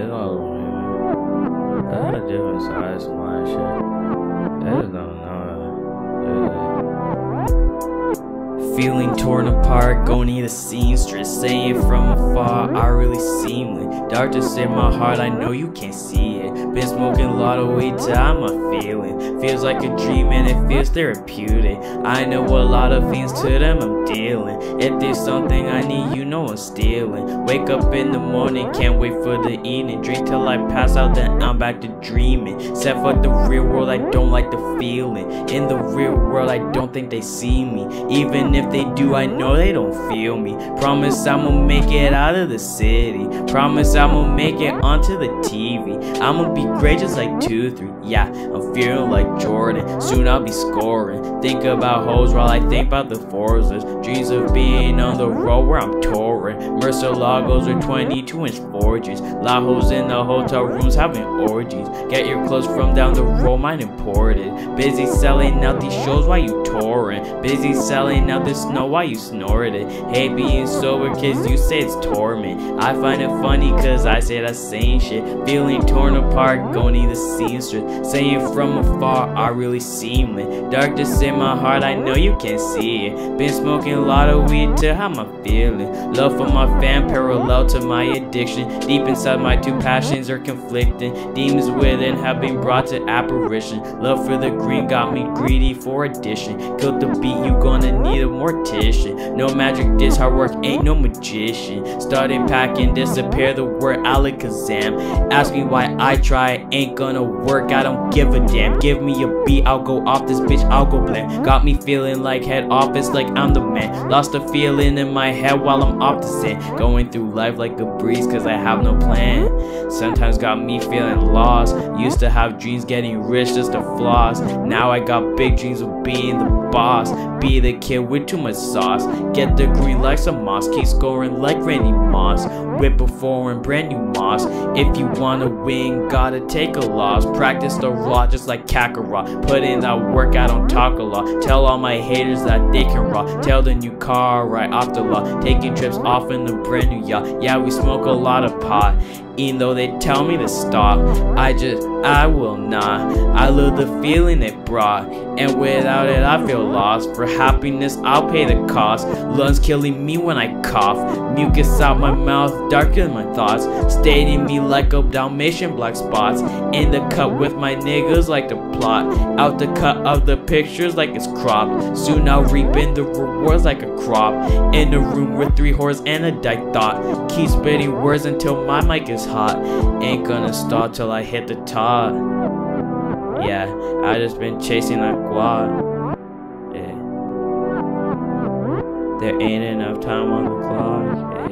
It's all over. I had a different size to my shit. It's not. Feeling torn apart, going to the seamstress, saying from afar, I really seemly. Darkness in my heart, I know you can't see it. Been smoking a lot of weed till I'm a feeling. Feels like a dream and it feels therapeutic. I know a lot of things to them I'm dealing. If there's something I need, you know I'm stealing. Wake up in the morning, can't wait for the evening. Drink till I pass out, then I'm back to dreaming. Set for the real world, I don't like the feeling. In the real world, I don't think they see me. Even if they do, I know they don't feel me. Promise I'ma make it out of the city. Promise I'ma make it onto the TV. I'ma be great just like 2 3. Yeah, I'm feeling like Jordan. Soon I'll be scoring. Think about hoes while I think about the Forzas. Dreams of being on the road where I'm touring. Mercer Murcielagos or 22 inch forges. Lajos in the hotel rooms having orgies. Get your clothes from down the road, mine imported. Busy selling out these shows while you touring. Busy selling out the snow while you snorted. Hate being sober cause you say it's torment. I find it funny cause I say that same shit. Feeling torn apart, going to the seamstress. Saying from afar, I really seem it. Darkness in my heart, I know you can't see it. Been smoking a lot of weed to how I'm feeling. Love for my fam parallel to my addiction. Deep inside my two passions are conflicting. Demons within have been brought to apparition. Love for the green got me greedy for addition. Killed the beat, you gonna need a mortician. No magic, this hard work ain't no magician. Starting packing, disappear the word Alakazam. Ask me why I try, ain't gonna work. I don't give a damn. Give me a beat, I'll go off this bitch, I'll go blam. Got me feeling like head office, like I'm the man. Lost a feeling in my head while I'm off the set. Going through life like a breeze, cause I have no plan. Sometimes got me feeling lost. Used to have dreams getting rich just to floss. Now I got big dreams of being the boss. Be the kid with too much sauce. Get the green like some moss. Keep scoring like Randy Moss. Whip before and brand new moss. If you wanna win, gotta take a loss. Practice the raw just like Kakarot. Put in that work, I don't talk a lot. Tell all my haters that they can rock. Tell the new car right off the lot. Taking trips off in the brand new yacht. Yeah, we smoke a lot of pot. Even though they tell me to stop, I just, I will not. I love the feeling it brought, and without it, I feel lost. For happiness, I'll pay the cost. Lungs killing me when I cough. Mucus out my mouth, darker than my thoughts. Staining me like a Dalmatian black spots. In the cut with my niggas like the plot. Out the cut of the pictures like it's cropped. Soon I'll reap in the rewards like a crop. In the room with three whores and a dyke thought. Keep spitting words until my mic is hot. Ain't gonna stop till I hit the top. Yeah, I just been chasing that quad. Yeah. There ain't enough time on the clock. Yeah.